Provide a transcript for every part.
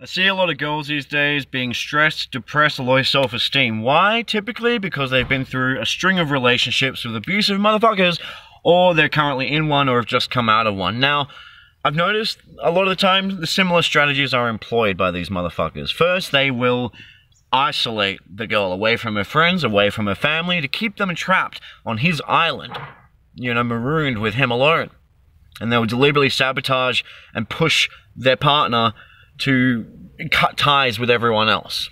I see a lot of girls these days being stressed, depressed, low self-esteem. Why? Typically because they've been through a string of relationships with abusive motherfuckers, or they're currently in one or have just come out of one. Now, I've noticed a lot of the time the similar strategies are employed by these motherfuckers. First, they will isolate the girl away from her friends, away from her family, to keep them trapped on his island, you know, marooned with him alone. And they will deliberately sabotage and push their partner to cut ties with everyone else.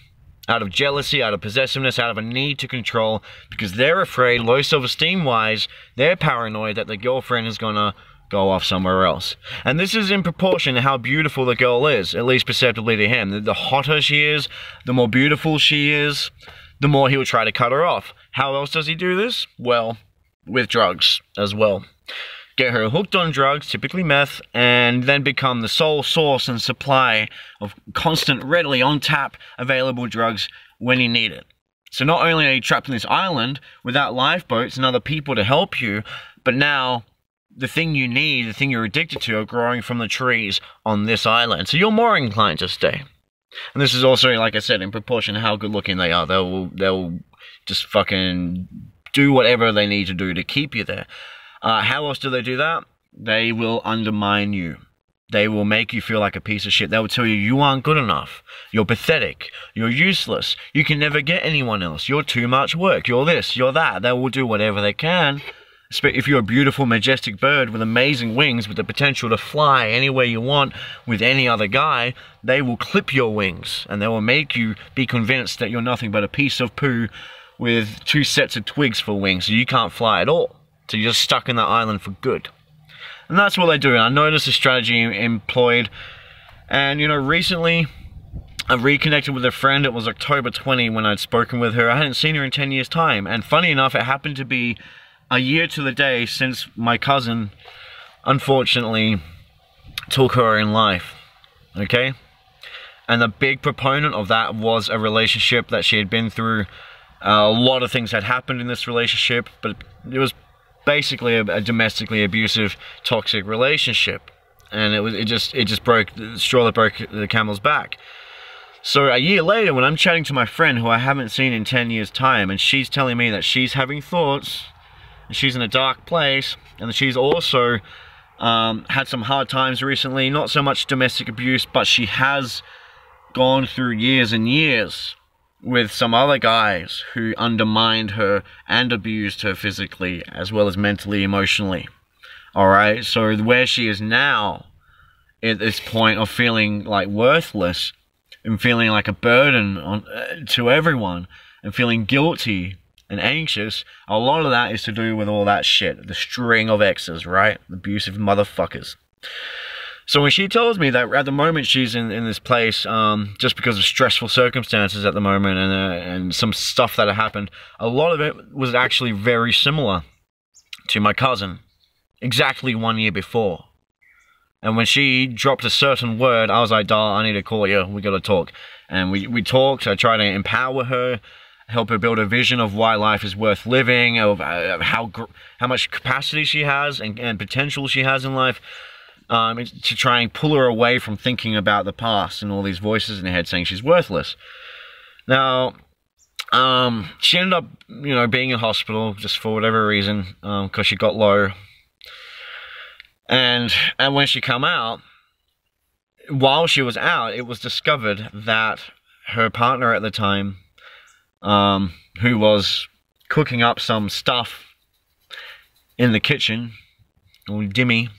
Out of jealousy, out of possessiveness, out of a need to control, because they're afraid, low self-esteem wise, they're paranoid that the girlfriend is gonna go off somewhere else. And this is in proportion to how beautiful the girl is, at least perceptibly to him. The hotter she is, the more beautiful she is, the more he will try to cut her off. How else does he do this? Well, with drugs as well get her hooked on drugs, typically meth, and then become the sole source and supply of constant, readily on tap available drugs when you need it. So not only are you trapped on this island without lifeboats and other people to help you, but now the thing you need, the thing you're addicted to, are growing from the trees on this island. So you're more inclined to stay. And this is also, like I said, in proportion to how good looking they are. They'll they'll just fucking do whatever they need to do to keep you there. Uh, how else do they do that? They will undermine you. They will make you feel like a piece of shit. They will tell you you aren't good enough. You're pathetic. You're useless. You can never get anyone else. You're too much work. You're this. You're that. They will do whatever they can. If you're a beautiful, majestic bird with amazing wings, with the potential to fly anywhere you want with any other guy, they will clip your wings and they will make you be convinced that you're nothing but a piece of poo with two sets of twigs for wings, so you can't fly at all. So you're stuck in that island for good. And that's what they do. I noticed a strategy employed. And, you know, recently I reconnected with a friend. It was October 20 when I'd spoken with her. I hadn't seen her in 10 years' time. And funny enough, it happened to be a year to the day since my cousin, unfortunately, took her in life. Okay? And the big proponent of that was a relationship that she had been through. Uh, a lot of things had happened in this relationship, but it was basically a, a domestically abusive, toxic relationship, and it was it just it just broke the straw that broke the camel's back. So a year later, when I'm chatting to my friend who I haven't seen in 10 years' time, and she's telling me that she's having thoughts, and she's in a dark place, and she's also um, had some hard times recently, not so much domestic abuse, but she has gone through years and years with some other guys who undermined her and abused her physically as well as mentally emotionally. All right? So where she is now at this point of feeling like worthless and feeling like a burden on uh, to everyone and feeling guilty and anxious a lot of that is to do with all that shit. The string of exes right? Abusive motherfuckers so when she tells me that at the moment she's in, in this place um, just because of stressful circumstances at the moment and, uh, and some stuff that had happened, a lot of it was actually very similar to my cousin, exactly one year before. And when she dropped a certain word, I was like, doll, I need to call you. We got to talk. And we, we talked. I tried to empower her, help her build a vision of why life is worth living, of, uh, how how much capacity she has and, and potential she has in life um, to try and pull her away from thinking about the past and all these voices in her head saying she's worthless. Now, um, she ended up, you know, being in hospital just for whatever reason, because um, she got low. And and when she come out, while she was out, it was discovered that her partner at the time, um, who was cooking up some stuff in the kitchen, or Dimmy,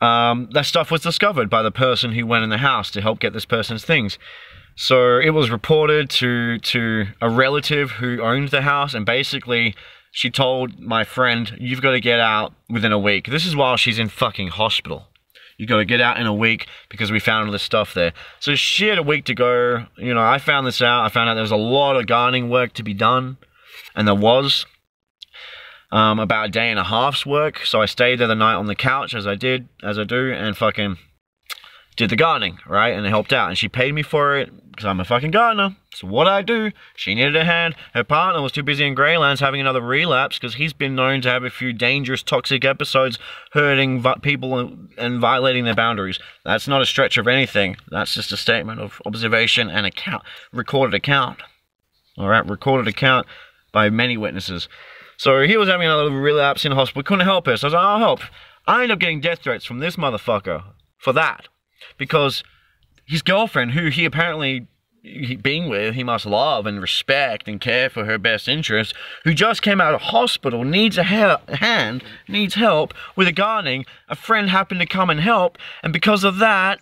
um, that stuff was discovered by the person who went in the house to help get this person's things. So it was reported to to a relative who owned the house, and basically she told my friend, "You've got to get out within a week." This is while she's in fucking hospital. You got to get out in a week because we found all this stuff there. So she had a week to go. You know, I found this out. I found out there was a lot of gardening work to be done, and there was um, about a day and a half's work. So I stayed there the night on the couch as I did, as I do, and fucking did the gardening, right? And it helped out. And she paid me for it, because I'm a fucking gardener. So what I do, she needed a hand. Her partner was too busy in Graylands having another relapse because he's been known to have a few dangerous, toxic episodes, hurting people and violating their boundaries. That's not a stretch of anything. That's just a statement of observation and account, recorded account. All right, recorded account by many witnesses. So he was having another relapse in hospital. Couldn't help it. So I was like, I'll help. I ended up getting death threats from this motherfucker for that because his girlfriend, who he apparently being with, he must love and respect and care for her best interest, who just came out of hospital, needs a hand, needs help with a gardening. A friend happened to come and help, and because of that,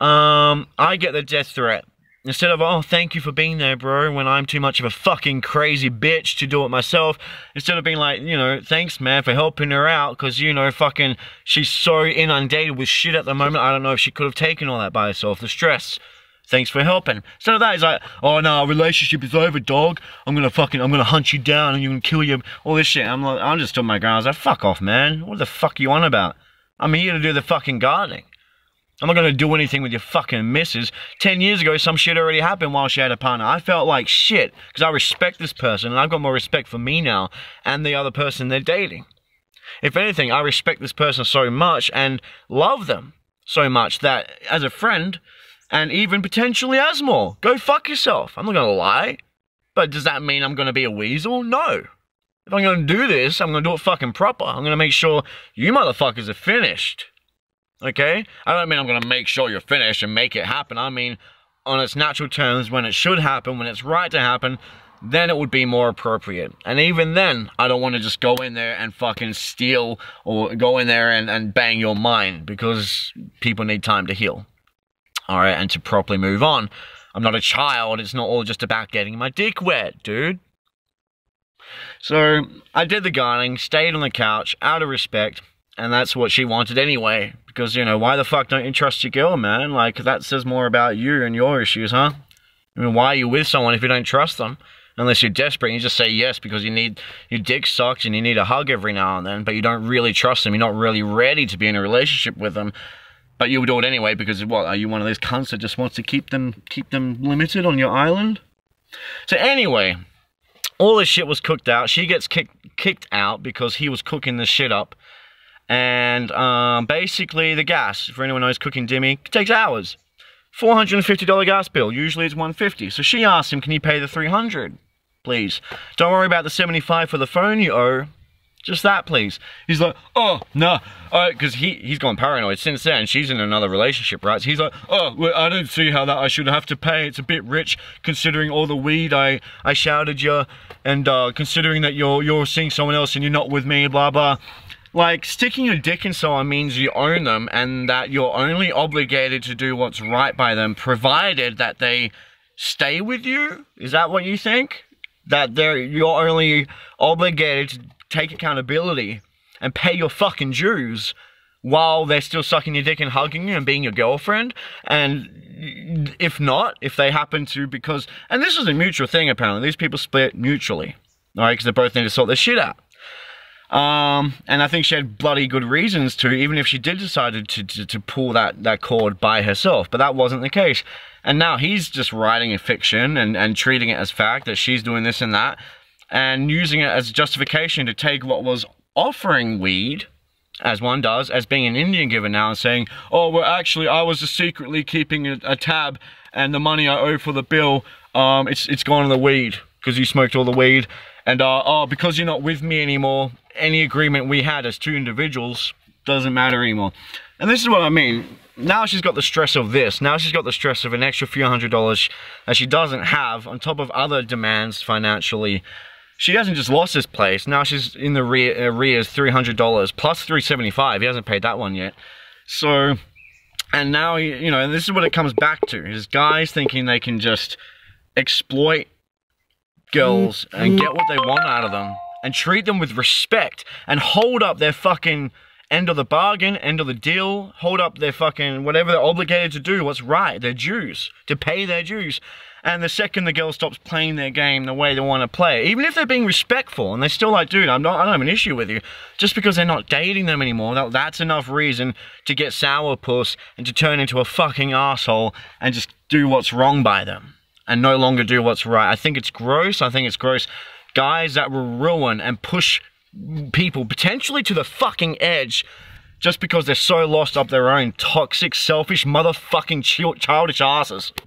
um, I get the death threat. Instead of, oh, thank you for being there, bro, when I'm too much of a fucking crazy bitch to do it myself. Instead of being like, you know, thanks, man, for helping her out, because, you know, fucking, she's so inundated with shit at the moment. I don't know if she could have taken all that by herself, the stress. Thanks for helping. Of that, he's like, oh, no, our relationship is over, dog. I'm gonna fucking, I'm gonna hunt you down and you're gonna kill you. All this shit. I'm like, I'm just stood my ground. I was like, fuck off, man. What the fuck are you on about? I'm here to do the fucking gardening. I'm not going to do anything with your fucking missus. Ten years ago, some shit already happened while she had a partner. I felt like shit because I respect this person and I've got more respect for me now and the other person they're dating. If anything, I respect this person so much and love them so much that as a friend and even potentially as more, go fuck yourself. I'm not going to lie. But does that mean I'm going to be a weasel? No. If I'm going to do this, I'm going to do it fucking proper. I'm going to make sure you motherfuckers are finished. Okay? I don't mean I'm going to make sure you're finished and make it happen. I mean, on its natural terms, when it should happen, when it's right to happen, then it would be more appropriate. And even then, I don't want to just go in there and fucking steal or go in there and, and bang your mind because people need time to heal. Alright, and to properly move on. I'm not a child, it's not all just about getting my dick wet, dude. So, I did the gardening, stayed on the couch, out of respect, and that's what she wanted anyway. Because, you know, why the fuck don't you trust your girl, man? Like, that says more about you and your issues, huh? I mean, why are you with someone if you don't trust them? Unless you're desperate and you just say yes because you need, your dick sucked and you need a hug every now and then, but you don't really trust them. You're not really ready to be in a relationship with them. But you would do it anyway because, what, are you one of those cunts that just wants to keep them, keep them limited on your island? So anyway, all this shit was cooked out. She gets kicked, kicked out because he was cooking this shit up. And um, basically, the gas, for anyone knows cooking dimmy, takes hours. $450 gas bill. Usually it's 150 So she asked him, can you pay the 300 Please. Don't worry about the 75 for the phone you owe. Just that, please. He's like, oh, no. Nah. Because he, he's gone paranoid since then. She's in another relationship, right? So he's like, oh, well, I don't see how that I should have to pay. It's a bit rich considering all the weed I, I shouted you and uh, considering that you're, you're seeing someone else and you're not with me, blah, blah like sticking your dick in someone means you own them and that you're only obligated to do what's right by them provided that they stay with you. Is that what you think? That they're you're only obligated to take accountability and pay your fucking dues while they're still sucking your dick and hugging you and being your girlfriend? And if not if they happen to because and this is a mutual thing apparently. These people split mutually all right because they both need to sort their shit out um, and I think she had bloody good reasons to, even if she did decide to, to, to pull that, that cord by herself. But that wasn't the case. And now he's just writing a fiction and, and treating it as fact that she's doing this and that. And using it as justification to take what was offering weed, as one does, as being an Indian giver now and saying, oh, well, actually, I was just secretly keeping a, a tab and the money I owe for the bill, um, it's, it's gone in the weed because you smoked all the weed. And, uh, oh, because you're not with me anymore, any agreement we had as two individuals doesn't matter anymore. And this is what I mean. Now she's got the stress of this. Now she's got the stress of an extra few hundred dollars that she doesn't have on top of other demands financially. She hasn't just lost this place. Now she's in the rear arrears uh, $300 plus 375 He hasn't paid that one yet. So, and now, you know, this is what it comes back to. Is guys thinking they can just exploit girls and get what they want out of them and treat them with respect and hold up their fucking end of the bargain, end of the deal, hold up their fucking whatever they're obligated to do, what's right, their dues, to pay their dues. And the second the girl stops playing their game the way they want to play it, even if they're being respectful and they're still like, dude, I'm not, I don't have an issue with you, just because they're not dating them anymore, that, that's enough reason to get sourpuss and to turn into a fucking asshole and just do what's wrong by them and no longer do what's right. I think it's gross. I think it's gross. Guys that will ruin and push people potentially to the fucking edge just because they're so lost up their own toxic, selfish, motherfucking childish asses.